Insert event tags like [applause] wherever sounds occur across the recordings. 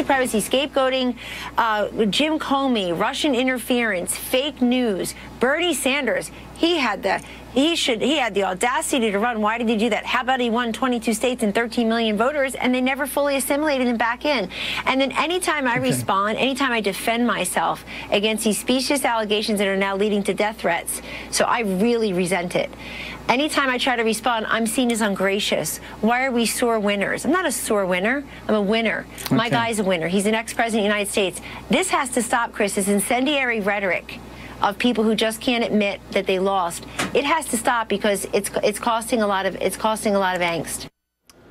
supremacy, scapegoating, uh, Jim Comey, Russian interference, fake news, Bernie Sanders. He had the he should he had the audacity to run. Why did he do that? How about he won 22 states and 13 million voters, and they never fully assimilated him back in? And then anytime I okay. respond, anytime I defend myself against these specious allegations that are now leading to death threats, so I really resent it. Anytime I try to respond, I'm seen as ungracious. Why are we sore winners? I'm not a sore winner. I'm a winner. Okay. My guy's a winner. He's an ex-president of the United States. This has to stop, Chris. This incendiary rhetoric of people who just can't admit that they lost. It has to stop because it's it's costing a lot of it's costing a lot of angst.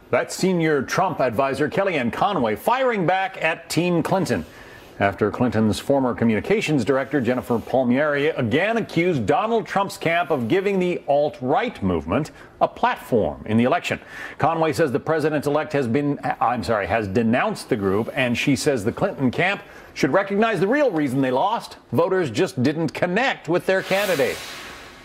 That's senior Trump advisor Kellyanne Conway firing back at Team Clinton after Clinton's former communications director, Jennifer Palmieri, again accused Donald Trump's camp of giving the alt right movement a platform in the election. Conway says the president elect has been, I'm sorry, has denounced the group, and she says the Clinton camp should recognize the real reason they lost. Voters just didn't connect with their candidate.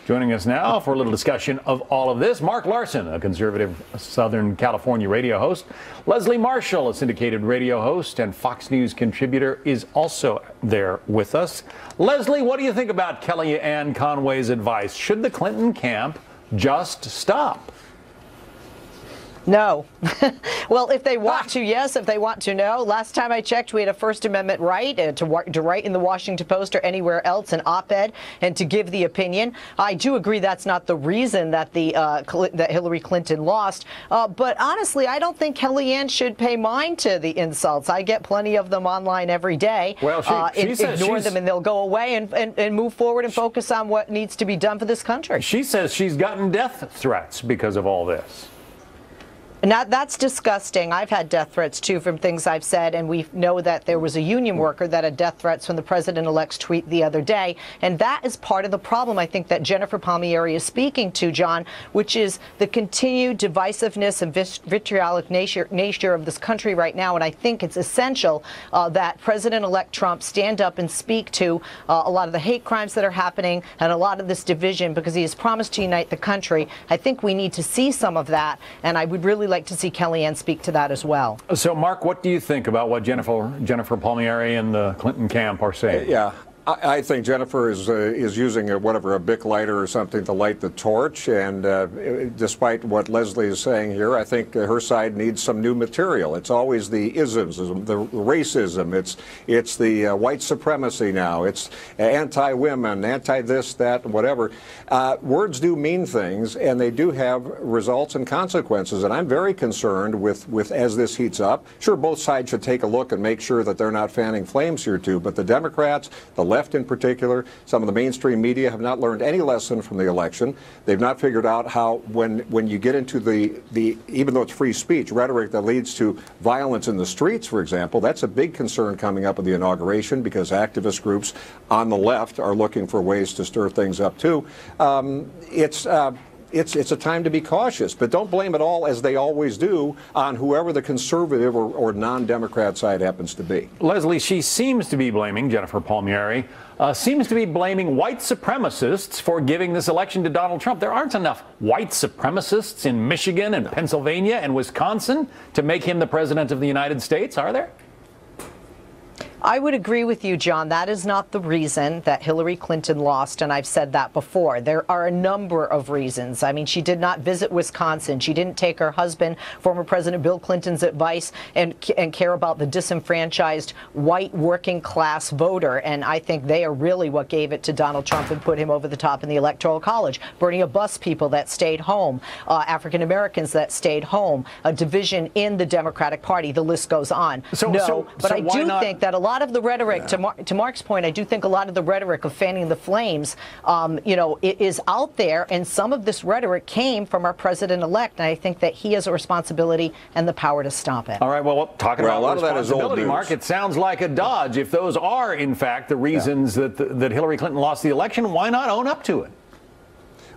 Joining us now for a little discussion of all of this, Mark Larson, a conservative Southern California radio host. Leslie Marshall, a syndicated radio host and Fox News contributor, is also there with us. Leslie, what do you think about Kellyanne Conway's advice? Should the Clinton camp just stop? No. [laughs] well, if they want to, yes. If they want to, no. Last time I checked, we had a First Amendment right uh, to, to write in the Washington Post or anywhere else an op-ed and to give the opinion. I do agree that's not the reason that the uh, that Hillary Clinton lost. Uh, but honestly, I don't think Kellyanne should pay mind to the insults. I get plenty of them online every day. Well, she, uh, she says ignore them and they'll go away and, and, and move forward and focus on what needs to be done for this country. She says she's gotten death threats because of all this. Now, that's disgusting. I've had death threats too from things I've said, and we know that there was a union worker that had death threats from the president-elect's tweet the other day, and that is part of the problem I think that Jennifer Palmieri is speaking to, John, which is the continued divisiveness and vitriolic nature, nature of this country right now, and I think it's essential uh, that President-elect Trump stand up and speak to uh, a lot of the hate crimes that are happening and a lot of this division because he has promised to unite the country. I think we need to see some of that, and I would really like like to see Kellyanne speak to that as well. So, Mark, what do you think about what Jennifer Jennifer Palmieri and the Clinton camp are saying? Yeah, I, think Jennifer is uh, is using a, whatever a Bic lighter or something to light the torch, and uh, despite what Leslie is saying here, I think her side needs some new material. It's always the isms, the racism. It's it's the uh, white supremacy now. It's anti-women, anti-this, that, whatever. Uh, words do mean things, and they do have results and consequences. And I'm very concerned with with as this heats up. Sure, both sides should take a look and make sure that they're not fanning flames here too. But the Democrats, the left in particular, some of the mainstream media have not learned any lesson from the election. They've not figured out how, when, when you get into the, the, even though it's free speech, rhetoric that leads to violence in the streets, for example, that's a big concern coming up with the inauguration because activist groups on the left are looking for ways to stir things up too. Um, it's uh, it's, it's a time to be cautious, but don't blame it all, as they always do, on whoever the conservative or, or non Democrat side happens to be. Leslie, she seems to be blaming Jennifer Palmieri. Uh, seems to be blaming white supremacists for giving this election to Donald Trump. There aren't enough white supremacists in Michigan and Pennsylvania and Wisconsin to make him the president of the United States, are there? I would agree with you, John. That is not the reason that Hillary Clinton lost, and I've said that before. There are a number of reasons. I mean, she did not visit Wisconsin. She didn't take her husband, former President Bill Clinton's advice and, and care about the disenfranchised white working class voter. And I think they are really what gave it to Donald Trump and put him over the top in the Electoral College. Bernie or Bust people that stayed home, uh, African Americans that stayed home, a division in the Democratic Party. The list goes on. So, no, so, but so I do not... think that a lot lot of the rhetoric, yeah. to, Mar to Mark's point, I do think a lot of the rhetoric of fanning the flames, um, you know, is out there, and some of this rhetoric came from our president-elect, and I think that he has a responsibility and the power to stop it. All right, well, talking well, about a lot responsibility, of that is Mark, it sounds like a dodge. If those are, in fact, the reasons yeah. that, the, that Hillary Clinton lost the election, why not own up to it?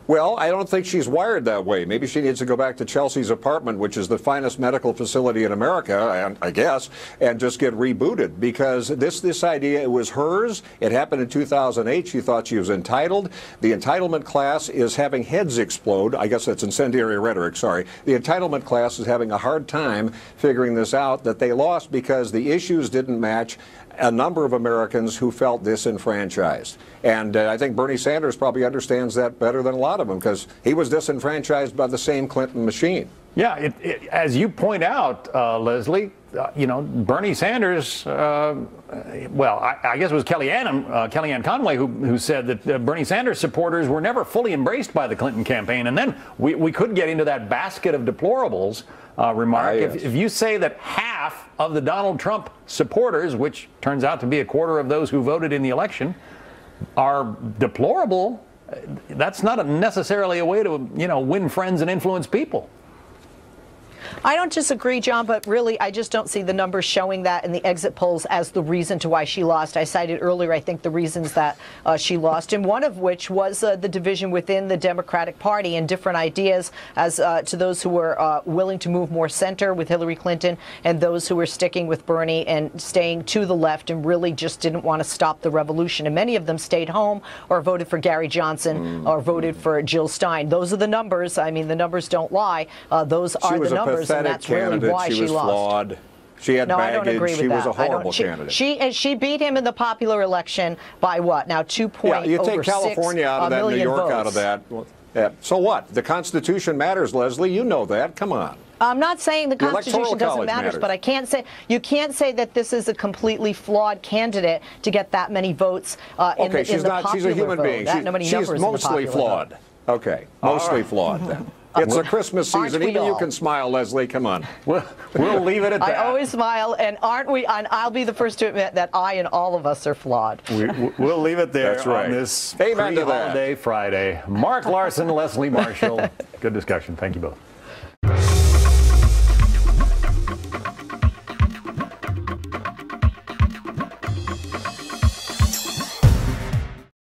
Well, I don't think she's wired that way. Maybe she needs to go back to Chelsea's apartment, which is the finest medical facility in America, and I guess, and just get rebooted because this this idea it was hers. It happened in 2008. She thought she was entitled. The entitlement class is having heads explode. I guess that's incendiary rhetoric. Sorry. The entitlement class is having a hard time figuring this out that they lost because the issues didn't match a number of Americans who felt disenfranchised. And uh, I think Bernie Sanders probably understands that better than a lot of them because he was disenfranchised by the same Clinton machine. Yeah, it, it, as you point out, uh, Leslie, uh, you know, Bernie Sanders, uh, well, I, I, guess it was Kellyanne, uh, Kellyanne Conway who, who said that uh, Bernie Sanders supporters were never fully embraced by the Clinton campaign. And then we, we could get into that basket of deplorables uh, remark. Ah, yes. if, if you say that half of the Donald Trump supporters, which turns out to be a quarter of those who voted in the election, are deplorable, that's not a necessarily a way to, you know, win friends and influence people. I don't disagree, John, but really, I just don't see the numbers showing that in the exit polls as the reason to why she lost. I cited earlier, I think, the reasons that uh, she lost, and one of which was uh, the division within the Democratic Party and different ideas as uh, to those who were uh, willing to move more center with Hillary Clinton and those who were sticking with Bernie and staying to the left and really just didn't want to stop the revolution. And many of them stayed home or voted for Gary Johnson or voted for Jill Stein. Those are the numbers. I mean, the numbers don't lie. Uh, those she are the numbers and that's. Really why she, she was lost. flawed. She had no, baggage. I don't agree with she that. was a horrible she, candidate. She she beat him in the popular election by what? Now two point. Yeah, you take California six, out of that, New York votes. out of that. Yeah. So what? The Constitution matters, Leslie. You know that. Come on. I'm not saying the, the Constitution doesn't matter, matters. but I can't say you can't say that this is a completely flawed candidate to get that many votes uh, in the, she's in the not. popular She's a human vote. being. That She, many she's mostly in the popular flawed. Vote. Okay, mostly right. flawed then. [laughs] It's a Christmas season. we Even you can smile, Leslie. Come on. We'll, we'll leave it at that. I always smile, and aren't we? And I'll be the first to admit that I and all of us are flawed. We, will leave it there That's right. on this Amen to that. pre-holiday Friday. Mark Larson, Leslie Marshall. [laughs] Good discussion. Thank you both.